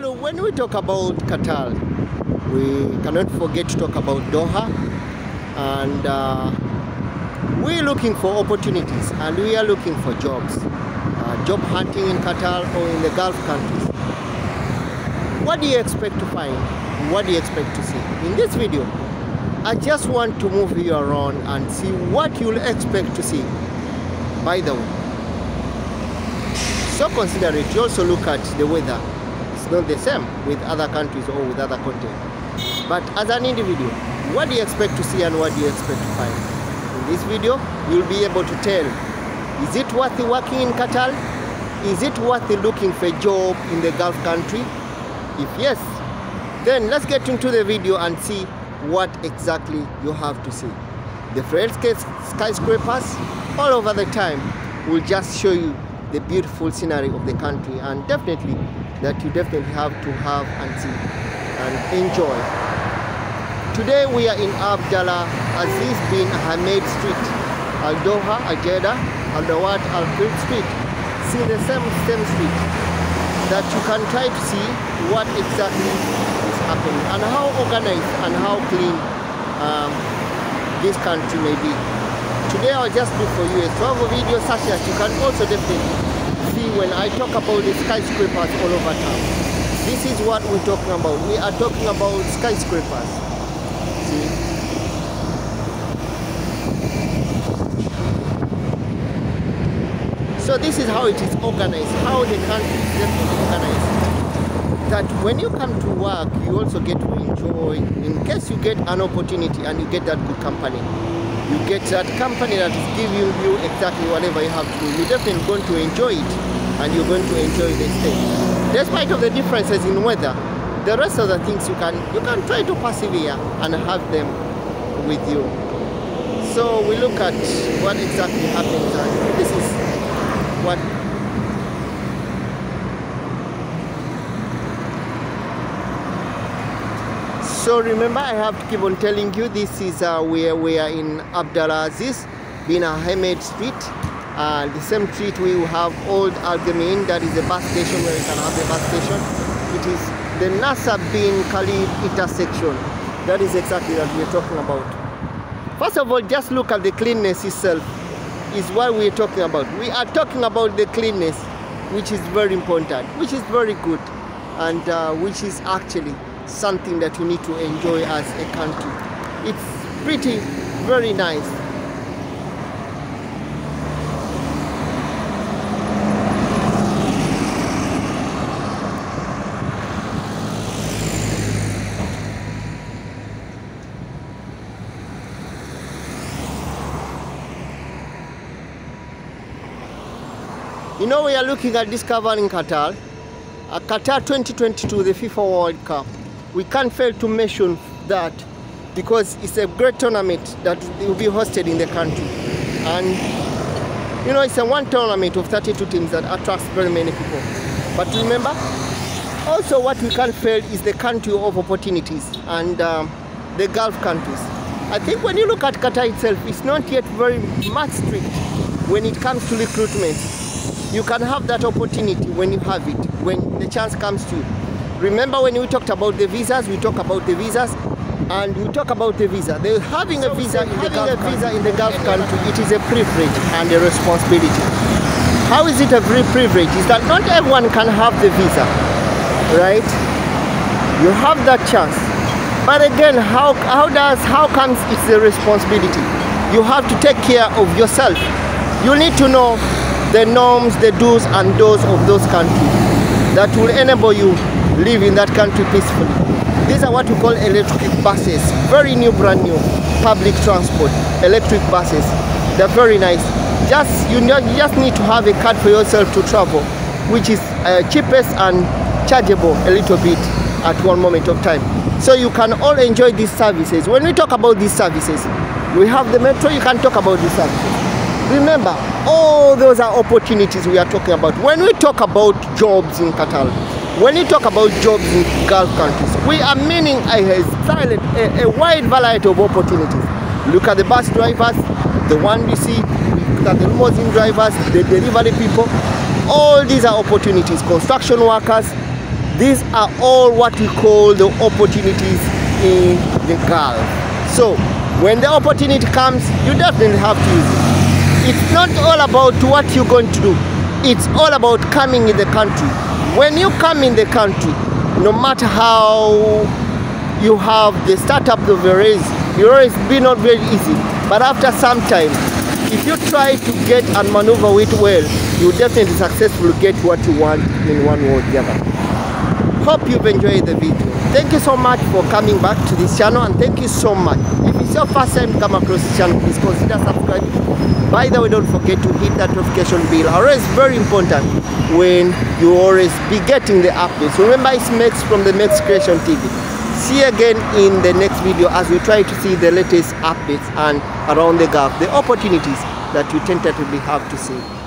When we talk about Qatar, we cannot forget to talk about Doha. And uh, we're looking for opportunities and we are looking for jobs. Uh, job hunting in Qatar or in the Gulf countries. What do you expect to find? What do you expect to see? In this video, I just want to move you around and see what you'll expect to see. By the way, so consider it. You also look at the weather. Not the same with other countries or with other continents. But as an individual, what do you expect to see and what do you expect to find? In this video, you'll be able to tell, is it worth working in Qatar? Is it worth looking for a job in the Gulf country? If yes, then let's get into the video and see what exactly you have to see. The frail skyscrapers all over the time will just show you the beautiful scenery of the country and definitely that you definitely have to have and see and enjoy. Today we are in Abdallah Aziz bin Hamid Street, Al Doha, Al Jeddah, Al Dawat, Al Fil Street. See the same same street that you can try to see what exactly is happening and how organized and how clean um, this country may be. Today I'll just do for you a travel video such that you can also definitely see when I talk about the skyscrapers all over town. This is what we're talking about. We are talking about skyscrapers. See? So this is how it is organized, how the country is organized. That when you come to work, you also get to enjoy, in case you get an opportunity and you get that good company, you get that company that is giving you exactly whatever you have to do, you're definitely going to enjoy it and you're going to enjoy the stay. Despite of the differences in weather, the rest of the things you can you can try to persevere and have them with you. So we look at what exactly happens and this is what So remember I have to keep on telling you this is uh, where we are in Abdallah Aziz bin Ahmed Street. Uh, the same street we have old Algemin that is a bus station where you can have a bus station. It is the Nasser bin Khalid intersection. That is exactly what we're talking about. First of all just look at the cleanness itself is what we're talking about. We are talking about the cleanness which is very important which is very good and uh, which is actually something that you need to enjoy as a country. It's pretty, very nice. You know, we are looking at discovering Qatar. Uh, Qatar 2022, the FIFA World Cup we can't fail to mention that because it's a great tournament that will be hosted in the country. And you know, it's a one tournament of 32 teams that attracts very many people. But remember, also what we can't fail is the country of opportunities and um, the Gulf countries. I think when you look at Qatar itself, it's not yet very much strict when it comes to recruitment. You can have that opportunity when you have it, when the chance comes to you. Remember when we talked about the visas, we talk about the visas and we talk about the visa. The, having a visa in the Gulf a visa in the Gulf country, it is a privilege and a responsibility. How is it a privilege? Is that not everyone can have the visa, right? You have that chance. But again, how, how does, how comes it's a responsibility? You have to take care of yourself. You need to know the norms, the do's and don'ts of those countries that will enable you live in that country peacefully. These are what we call electric buses, very new, brand new public transport, electric buses. They're very nice. Just you, know, you just need to have a card for yourself to travel, which is uh, cheapest and chargeable a little bit at one moment of time. So you can all enjoy these services. When we talk about these services, we have the metro, you can talk about these services. Remember, all those are opportunities we are talking about. When we talk about jobs in Qatar, when you talk about jobs in Gulf countries, we are meaning a, silent, a, a wide variety of opportunities. Look at the bus drivers, the one we see, look at the limousine drivers, the delivery people. All these are opportunities. Construction workers, These are all what we call the opportunities in the Gulf. So when the opportunity comes, you definitely have to use it. It's not all about what you're going to do. It's all about coming in the country. When you come in the country, no matter how you have the startup of your race, your race be not very easy. But after some time, if you try to get and maneuver it well, you definitely successfully get what you want in one way or the other. Hope you've enjoyed the video. Thank you so much for coming back to this channel and thank you so much. If it's your first time to come across this channel, please consider subscribing. By the way, don't forget to hit that notification bell. Always very important when you always be getting the updates. Remember, it's Mex from the Mex Creation TV. See you again in the next video as we try to see the latest updates and around the gap, the opportunities that you tentatively have to see.